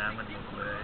น้ำมันดีเลย